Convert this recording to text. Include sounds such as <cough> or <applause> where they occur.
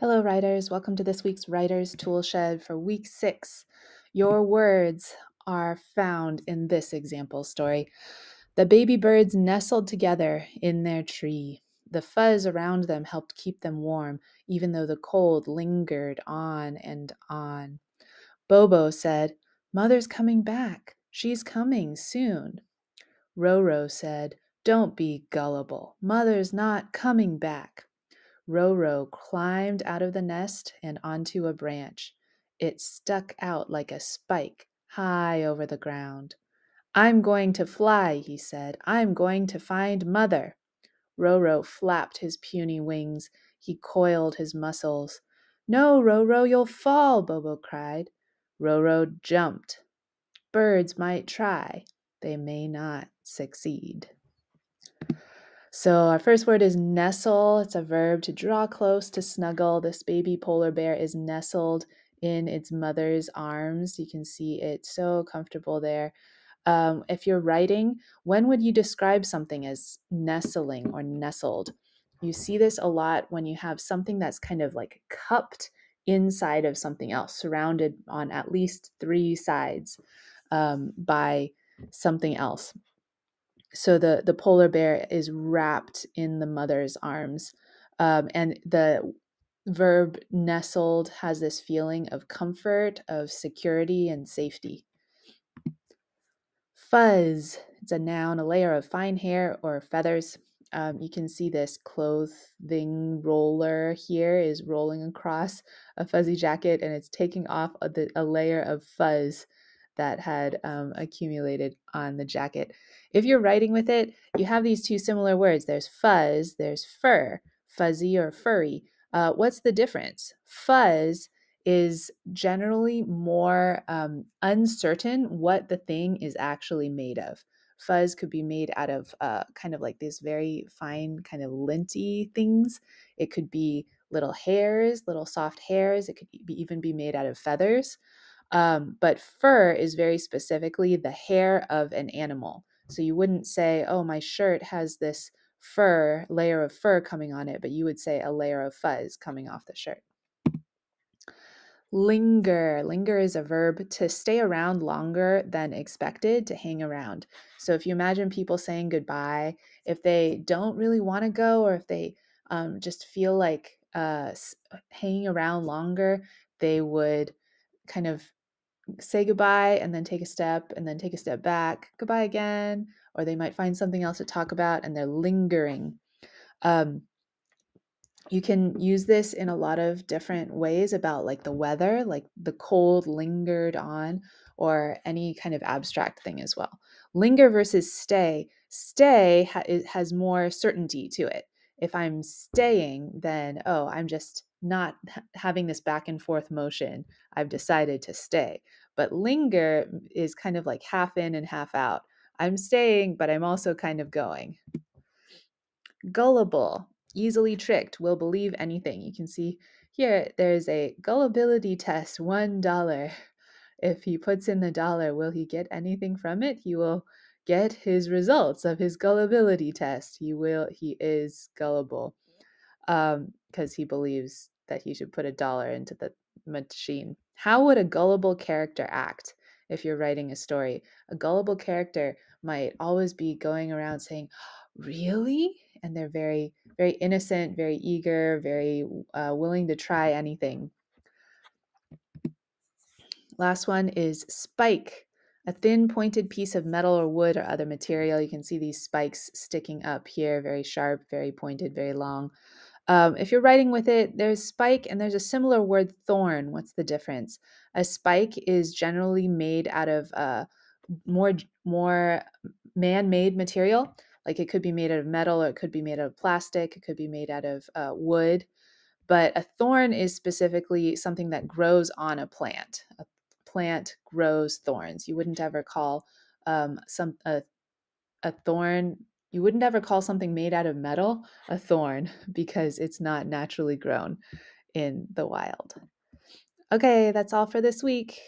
Hello, writers. Welcome to this week's Writer's Toolshed for week six. Your words are found in this example story. The baby birds nestled together in their tree. The fuzz around them helped keep them warm, even though the cold lingered on and on. Bobo said, Mother's coming back. She's coming soon. Roro said, Don't be gullible. Mother's not coming back. Roro climbed out of the nest and onto a branch. It stuck out like a spike high over the ground. I'm going to fly, he said. I'm going to find Mother. Roro flapped his puny wings. He coiled his muscles. No, Roro, you'll fall, Bobo cried. Roro jumped. Birds might try, they may not succeed. So our first word is nestle. It's a verb to draw close, to snuggle. This baby polar bear is nestled in its mother's arms. You can see it so comfortable there. Um, if you're writing, when would you describe something as nestling or nestled? You see this a lot when you have something that's kind of like cupped inside of something else, surrounded on at least three sides um, by something else so the the polar bear is wrapped in the mother's arms um, and the verb nestled has this feeling of comfort of security and safety. Fuzz it's a noun a layer of fine hair or feathers. Um, you can see this clothing roller here is rolling across a fuzzy jacket and it's taking off a, a layer of fuzz that had um, accumulated on the jacket. If you're writing with it, you have these two similar words. There's fuzz, there's fur, fuzzy or furry. Uh, what's the difference? Fuzz is generally more um, uncertain what the thing is actually made of. Fuzz could be made out of uh, kind of like these very fine, kind of linty things. It could be little hairs, little soft hairs. It could be, even be made out of feathers. Um, but fur is very specifically the hair of an animal. So you wouldn't say, oh, my shirt has this fur, layer of fur coming on it, but you would say a layer of fuzz coming off the shirt. Linger. Linger is a verb to stay around longer than expected, to hang around. So if you imagine people saying goodbye, if they don't really want to go or if they um, just feel like uh, hanging around longer, they would kind of say goodbye and then take a step and then take a step back, goodbye again, or they might find something else to talk about and they're lingering. Um, you can use this in a lot of different ways about like the weather, like the cold lingered on, or any kind of abstract thing as well. Linger versus stay. Stay ha- has more certainty to it. If I'm staying, then, oh, I'm just not having this back and forth motion. I've decided to stay. But linger is kind of like half in and half out. I'm staying, but I'm also kind of going. Gullible, easily tricked, will believe anything. You can see here there's a gullibility test, $1. If he puts in the dollar, will he get anything from it? He will get his results of his gullibility test. He will he is gullible because um, he believes that he should put a dollar into the machine. How would a gullible character act if you're writing a story? A gullible character might always be going around saying, Really? And they're very, very innocent, very eager, very uh, willing to try anything. Last one is spike, a thin pointed piece of metal or wood or other material. You can see these spikes sticking up here, very sharp, very pointed, very long. Um, if you're writing with it, there's spike and there's a similar word thorn. What's the difference? A spike is generally made out of uh, more more man-made material. Like it could be made out of metal, or it could be made out of plastic, it could be made out of uh, wood. But a thorn is specifically something that grows on a plant. A plant grows thorns. You wouldn't ever call um, some a, a thorn you wouldn't ever call something made out of metal a thorn <laughs> because it's not naturally grown in the wild. Okay, that's all for this week.